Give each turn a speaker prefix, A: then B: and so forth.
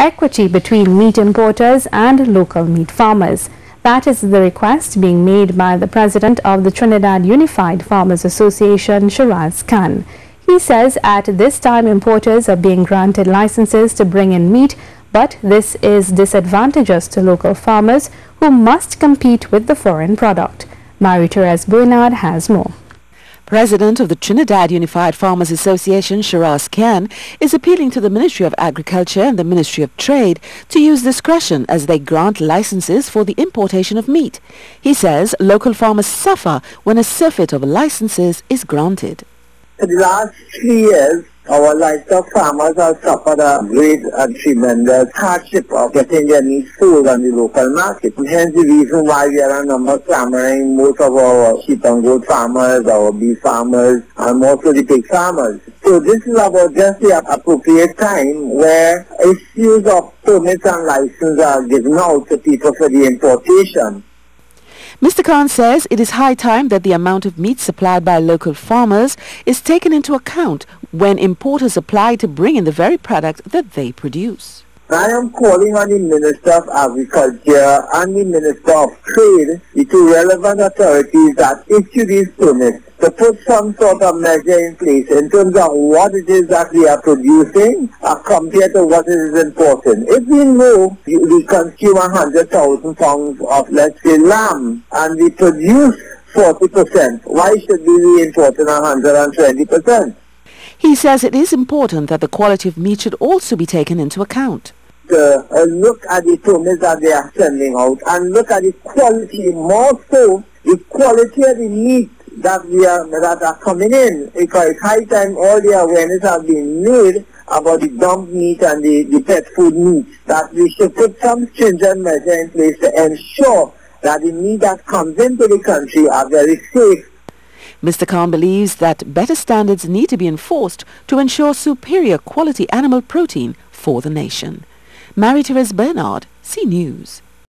A: equity between meat importers and local meat farmers. That is the request being made by the president of the Trinidad Unified Farmers Association, Shiraz Khan. He says at this time importers are being granted licenses to bring in meat, but this is disadvantageous to local farmers who must compete with the foreign product. Marie-Therese Bernard has more.
B: President of the Trinidad Unified Farmers Association, Shiraz Khan, is appealing to the Ministry of Agriculture and the Ministry of Trade to use discretion as they grant licenses for the importation of meat. He says local farmers suffer when a surfeit of licenses is granted.
C: The last three years, our livestock farmers have suffered a great and tremendous hardship of getting their meat sold on the local market. And hence the reason why we are a number clamoring, most of our sheep and goat farmers, our beef farmers, and also the pig farmers. So this is about just the appropriate time where issues of permits and licenses are given out to people for the importation.
B: Mr. Khan says it is high time that the amount of meat supplied by local farmers is taken into account when importers apply to bring in the very product that they produce.
C: I am calling on the Minister of Agriculture and the Minister of Trade, the two relevant authorities that issue these permits, to put some sort of measure in place in terms of what it is that we are producing uh, compared to what is important. If we know we consume 100,000 pounds of, let's say, lamb, and we produce 40%, why should we be importing 120%?
B: He says it is important that the quality of meat should also be taken into account.
C: Uh, look at the permits that they are sending out and look at the quality, more so the quality of the meat that we are that are coming in. Because it's high time all the awareness has been made about the dump meat and the, the pet food meat that we should put some stringent measure in place to ensure that the meat that comes into the country are very safe
B: Mr. Khan believes that better standards need to be enforced to ensure superior quality animal protein for the nation. Marie-Therese Bernard, C News.